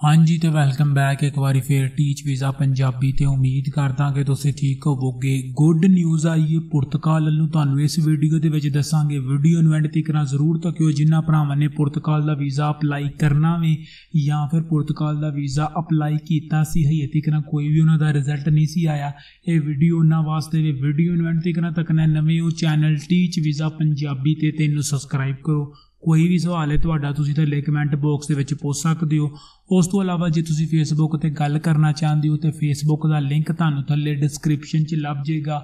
ਹਾਂਜੀ ਤੇ welcome back ਇੱਕ ਵਾਰੀ ਫੇਰ ਟੀਚ ਵੀਜ਼ਾ ਪੰਜਾਬੀ ਤੇ ਉਮੀਦ ਕਰਦਾ ਕਿ ਤੁਸੀਂ ਠੀਕ ਹੋਵੋਗੇ। ਗੁੱਡ ਨਿਊਜ਼ ਆਈ ਹੈ ਪੁਰਤਗਾਲ ਵੱਲੋਂ ਤੁਹਾਨੂੰ ਇਸ ਵੀਡੀਓ ਦੇ ਵਿੱਚ ਦੱਸਾਂਗੇ। ਵੀਡੀਓ ਨੂੰ ਐਂਡ ਤੱਕ ਜ਼ਰੂਰ ਤੱਕਿਓ, ਜਿਨ੍ਹਾਂ ਭਰਾਵਾਂ ਨੇ ਪੁਰਤਗਾਲ ਦਾ ਵੀਜ਼ਾ ਅਪਲਾਈ ਕਰਨਾ ਵੀ, ਜਾਂ ਫਿਰ ਪੁਰਤਗਾਲ ਦਾ ਵੀਜ਼ਾ ਅਪਲਾਈ ਕੀਤਾ ਸੀ। ਹਜੇ ਤੱਕ ਕੋਈ ਵੀ ਉਹਨਾਂ ਦਾ ਰਿਜ਼ਲਟ ਨਹੀਂ ਸੀ ਆਇਆ। ਇਹ ਵੀਡੀਓ ਉਹਨਾਂ ਵਾਸਤੇ ਵੀ ਵੀਡੀਓ ਨੂੰ ਐਂਡ ਤੱਕ ਤੱਕਣਾ ਨਵੇਂ ਉਹ ਚੈਨਲ ਟੀਚ ਵੀਜ਼ਾ ਪੰਜਾਬੀ ਤੇ ਤੈਨੂੰ ਸਬਸਕ੍ਰਾਈਬ ਕਰੋ। ਕੋਈ ਵੀ ਸਵਾਲ ਹੈ ਤੁਹਾਡਾ, ਤੁਸੀਂ ਥੱਲੇ ਕਮੈਂਟ ਬਾਕਸ ਦੇ ਵਿੱਚ ਪੁੱਛ ਸਕਦੇ ਹੋ। ਉਸ ਤੋਂ ਇਲਾਵਾ ਜੇ ਤੁਸੀਂ ਫੇਸਬੁੱਕ ਤੇ ਗੱਲ ਕਰਨਾ ਚਾਹੁੰਦੇ ਹੋ, ਤੇ ਫੇਸਬੁੱਕ ਦਾ ਲਿੰਕ ਤੁਹਾਨੂੰ ਥੱਲੇ ਡਿਸਕ੍ਰਿਪਸ਼ਨ 'ਚ ਲੱਭ ਜਾਏਗਾ।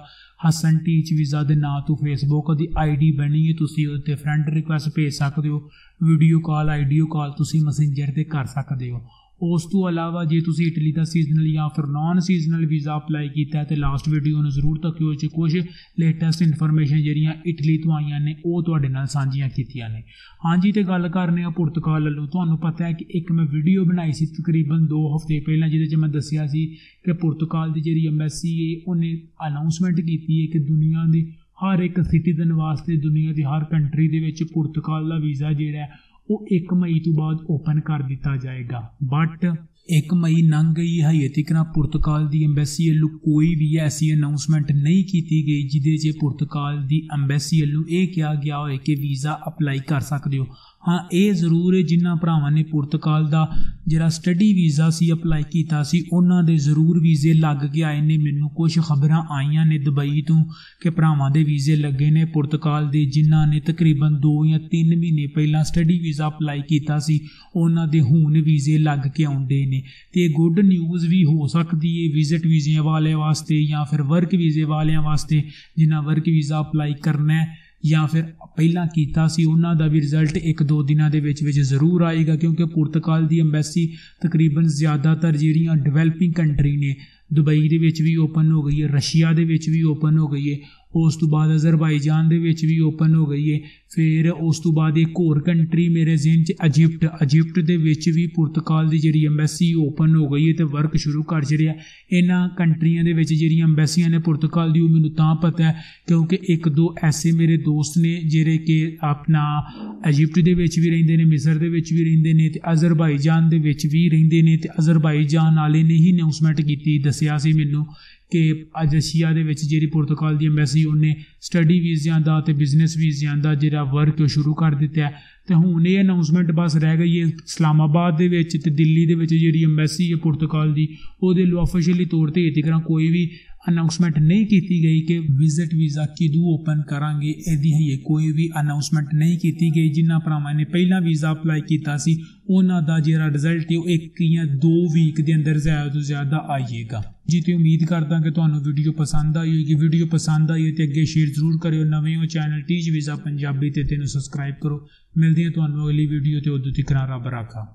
ਹਸਨ ਟੀਚ ਵੀਜ਼ਾ ਦੇ ਨਾਂ ਤੋਂ ਫੇਸਬੁੱਕ ਦੀ ਆਈਡੀ ਬਣੀ ਹੈ, ਤੁਸੀਂ ਉਹਦੇ ਤੇ ਫਰੈਂਡ ਰਿਕੁਐਸਟ ਭੇਜ ਸਕਦੇ ਹੋ। ਵੀਡੀਓ ਕਾਲ ਆਈਡੀਓ ਕਾਲ ਤੁਸੀਂ ਮੈਸੇਂਜਰ ਤੇ ਕਰ ਸਕਦੇ ਹੋ। ਉਸ ਤੋਂ ਇਲਾਵਾ ਜੇ ਤੁਸੀਂ ਇਟਲੀ ਦਾ ਸੀਜ਼ਨਲ ਜਾਂ ਫਿਰ ਨਾਨ ਸੀਜ਼ਨਲ ਵੀਜ਼ਾ ਅਪਲਾਈ ਕੀਤਾ ਹੈ, ਤੇ ਲਾਸਟ ਵੀਡੀਓ ਨੂੰ ਜ਼ਰੂਰ ਤੱਕਿਓ ਚ ਕੁਝ ਲੇਟੈਸਟ ਇਨਫੋਰਮੇਸ਼ਨ ਜਿਹੜੀਆਂ ਇਟਲੀ ਤੋਂ ਆਈਆਂ ਨੇ, ਉਹ ਤੁਹਾਡੇ ਨਾਲ ਸਾਂਝੀਆਂ ਕੀਤੀਆਂ ਨੇ। ਹਾਂਜੀ, ਤੇ ਗੱਲ ਕਰਨੇ ਆ ਪੁਰਤਗਾਲ ਵੱਲੋਂ। ਤੁਹਾਨੂੰ ਪਤਾ ਹੈ ਕਿ ਇੱਕ ਮੈਂ ਵੀਡੀਓ ਬਣਾਈ ਸੀ ਤਕਰੀਬਨ 2 ਹਫ਼ਤੇ ਪਹਿਲਾਂ, ਜਿਹਦੇ 'ਚ ਮੈਂ ਦੱਸਿਆ ਸੀ ਕਿ ਪੁਰਤਗਾਲ ਦੀ ਜਿਹੜੀ ਐਮਬੈਸੀ ਹੈ, ਉਹਨੇ ਅਨਾਉਂਸਮੈਂਟ ਕੀਤੀ ਹੈ ਕਿ ਦੁਨੀਆ ਦੇ ਹਰ ਇੱਕ ਸਿਟੀਜ਼ਨ ਵਾਸਤੇ, ਦੁਨੀਆ ਦੀ ਹਰ ਕੰਟਰੀ ਦੇ ਵਿੱਚ ਪੁਰਤਗਾਲ ਦਾ ਵੀਜ਼ਾ ਜਿਹੜਾ ਉਹ 1 ਮਈ ਤੋਂ ਬਾਅਦ ਓਪਨ ਕਰ ਦਿੱਤਾ ਜਾਏਗਾ। ਬਟ 1 ਮਈ ਲੰਘ ਗਈ ਹੈ, ਹਜੇ ਤੱਕ ਪੁਰਤਗਾਲ ਦੀ ਐਮਬੈਸੀ ਵੱਲੋਂ ਕੋਈ ਵੀ ਐਸੀ ਅਨਾਉਂਸਮੈਂਟ ਨਹੀਂ ਕੀਤੀ ਗਈ, ਜਿਹਦੇ 'ਚ ਪੁਰਤਗਾਲ ਦੀ ਐਮਬੈਸੀ ਵੱਲੋਂ ਇਹ ਕਿਹਾ ਗਿਆ ਹੋਵੇ ਕਿ ਵੀਜ਼ਾ ਅਪਲਾਈ ਕਰ ਸਕਦੇ ਹੋ। ਹਾਂ, ਇਹ ਜ਼ਰੂਰ ਹੈ, ਜਿਨ੍ਹਾਂ ਭਰਾਵਾਂ ਨੇ ਪੁਰਤਗਾਲ ਦਾ ਜਿਹੜਾ ਸਟੱਡੀ ਵੀਜ਼ਾ ਸੀ ਅਪਲਾਈ ਕੀਤਾ ਸੀ, ਉਹਨਾਂ ਦੇ ਜ਼ਰੂਰ ਵੀਜ਼ੇ ਲੱਗ ਕੇ ਆਏ ਨੇ। ਮੈਨੂੰ ਕੁਝ ਖਬਰਾਂ ਆਈਆਂ ਨੇ ਦੁਬਈ ਤੋਂ ਕਿ ਭਰਾਵਾਂ ਦੇ ਵੀਜ਼ੇ ਲੱਗੇ ਨੇ। ਪੁਰਤਗਾਲ ਦੇ ਜਿਨ੍ਹਾਂ ਨੇ ਤਕਰੀਬਨ 2 ਜਾਂ 3 ਮਹੀਨੇ ਪਹਿਲਾਂ ਸਟੱਡੀ ਵੀਜ਼ਾ ਅਪਲਾਈ ਕੀਤਾ ਸੀ, ਉਹਨਾਂ ਦੇ ਹੁਣ ਵੀਜ਼ੇ ਲੱਗ ਕੇ ਆਉਂਦੇ ਨੇ। ਤੇ ਗੁੱਡ ਨਿਊਜ਼ ਵੀ ਹੋ ਸਕਦੀ ਹੈ ਵਿਜ਼ਿਟ ਵੀਜ਼ੇ ਵਾਲੇ ਵਾਸਤੇ ਜਾਂ ਫਿਰ ਵਰਕ ਵੀਜ਼ੇ ਵਾਲਿਆਂ ਵਾਸਤੇ, ਜਿਨ੍ਹਾਂ ਵਰਕ ਵੀਜ਼ਾ ਅਪਲਾਈ ਕਰਨਾ ਹੈ ਜਾਂ ਫਿਰ ਪਹਿਲਾਂ ਕੀਤਾ ਸੀ, ਉਹਨਾਂ ਦਾ ਵੀ ਰਿਜ਼ਲਟ ਇੱਕ ਦੋ ਦਿਨਾਂ ਦੇ ਵਿੱਚ ਵਿੱਚ ਜ਼ਰੂਰ ਆਏਗਾ ਕਿਉਂਕਿ ਪੁਰਤਗਾਲ ਦੀ ਐਮਬੈਸੀ ਤਕਰੀਬਨ ਜ਼ਿਆਦਾਤਰ ਜਿਹੜੀਆਂ ਡਿਵੈਲਪਿੰਗ ਕੰਟਰੀ ਨੇ, ਦੁਬਈ ਦੇ ਵਿੱਚ ਵੀ ਓਪਨ ਹੋ ਗਈ ਹੈ, ਰਸ਼ੀਆ ਦੇ ਵਿੱਚ ਵੀ ਓਪਨ ਹੋ ਗਈ ਹੈ। ਉਸ ਤੋਂ ਬਾਅਦ ਅਜ਼ਰਬਾਈਜਾਨ ਦੇ ਵਿੱਚ ਵੀ ਓਪਨ ਹੋ ਗਈ ਹੈ ਫਿਰ ਉਸ ਤੋਂ ਬਾਅਦ ਇੱਕ ਹੋਰ ਕੰਟਰੀ ਮੇਰੇ ਜ਼ਿਹਨ 'ਚ ਇਜਿਪਟ ਇਜਿਪਟ ਦੇ ਵਿੱਚ ਵੀ ਪੁਰਤਗਾਲ ਦੀ ਜਿਹੜੀ ਐਮਬੈਸੀ ਓਪਨ ਹੋ ਗਈ ਹੈ ਤੇ ਵਰਕ ਸ਼ੁਰੂ ਕਰ ਜਿਹੜਿਆ ਇਹਨਾਂ ਕੰਟਰੀਆਂ ਦੇ ਵਿੱਚ ਜਿਹੜੀਆਂ ਐਮਬੈਸੀਆਂ ਨੇ ਪੁਰਤਗਾਲ ਦੀ, ਉਹ ਮੈਨੂੰ ਤਾਂ ਪਤਾ ਹੈ ਕਿਉਂਕਿ ਇੱਕ ਦੋ ਐਸੇ ਮੇਰੇ ਦੋਸਤ ਨੇ ਜਿਹੜੇ ਕਿ ਆਪਣਾ ਇਜਿਪਟ ਦੇ ਵਿੱਚ ਵੀ ਰਹਿੰਦੇ ਨੇ, ਮਿਸਰ ਦੇ ਵਿੱਚ ਵੀ ਰਹਿੰਦੇ ਨੇ ਤੇ ਅਜ਼ਰਬਾਈਜਾਨ ਦੇ ਵਿੱਚ ਵੀ ਰਹਿੰਦੇ ਨੇ ਤੇ ਅਜ਼ਰਬਾਈਜਾਨ ਵਾਲੇ ਨੇ ਹੀ ਅਨਾਉਂਸਮੈਂਟ ਕੀਤੀ, ਦੱਸਿਆ ਸੀ ਮੈਨੂੰ ਕਿ ਅੱਜ ਰਸ਼ੀਆ ਦੇ ਵਿੱਚ ਜਿਹੜੀ ਪੁਰਤਗਾਲ ਦੀ ਐਮਬੈਸੀ ਉਹਨੇ ਸਟੱਡੀ ਵੀਜ਼ਿਆਂ ਦਾ ਤੇ ਬਿਜ਼ਨਸ ਵੀਜ਼ਿਆਂ ਦਾ ਜਿਹੜਾ ਵਰਕ ਸ਼ੁਰੂ ਕਰ ਦਿੱਤਾ ਤੇ ਹੁਣ ਇਹ ਅਨਾਉਂਸਮੈਂਟ ਬਸ ਰਹਿ ਗਈ ਹੈ ਇਸਲਾਮਾਬਾਦ ਦੇ ਵਿੱਚ ਤੇ ਦਿੱਲੀ ਦੇ ਵਿੱਚ ਜਿਹੜੀ ਐਮਬੈਸੀ ਹੈ ਪੁਰਤਗਾਲ ਦੀ, ਉਹਦੇ ਲੋ ਅਫੀਸ਼ੀਅਲੀ ਤੌਰ ਤੇ ਇਹ ਕੋਈ ਵੀ ਅਨਾਉਂਸਮੈਂਟ ਨਹੀਂ ਕੀਤੀ ਗਈ ਕਿ ਵਿਜ਼ਿਟ ਵੀਜ਼ਾ ਕਿਦੋਂ ਓਪਨ ਕਰਾਂਗੇ, ਇਹਦੀ ਹੈ ਕੋਈ ਵੀ ਅਨਾਉਂਸਮੈਂਟ ਨਹੀਂ ਕੀਤੀ ਗਈ। ਜਿਨ੍ਹਾਂ ਭਰਾਵਾਂ ਨੇ ਪਹਿਲਾਂ ਵੀਜ਼ਾ ਅਪਲਾਈ ਕੀਤਾ ਸੀ, ਉਹਨਾਂ ਦਾ ਜਿਹੜਾ ਰਿਜ਼ਲਟ ਹੈ ਉਹ ਇੱਕ ਜਾਂ ਦੋ ਵੀਕ ਦੇ ਅੰਦਰ ਜ਼ਿਆਦਾ ਤੋਂ ਜ਼ਿਆਦਾ ਆਈਏਗਾ ਜੀ, ਤੇ ਉਮੀਦ ਕਰਦਾ ਕਿ ਤੁਹਾਨੂੰ ਵੀਡੀਓ ਪਸੰਦ ਆਈ ਹੋਵੇਗੀ। ਵੀਡੀਓ ਪਸੰਦ ਆਈ ਤੇ ਅੱਗੇ ਸ਼ੇਅਰ ਜ਼ਰੂਰ ਕਰਿਓ। ਨਵੇਂ ਹੋ ਚੈਨਲ ਟੀਚ ਵੀਜ਼ਾ ਪੰਜਾਬੀ ਤੇ ਤੈਨੂੰ ਸਬਸਕ੍ਰਾਈਬ ਕਰੋ। ਮਿਲਦੇ ਹਾਂ ਤੁਹਾਨੂੰ ਅਗਲੀ ਵੀਡੀਓ ਤੇ। ਉਦੋਂ ਤੱਕ ਰੱਬ ਰਾਖਾ।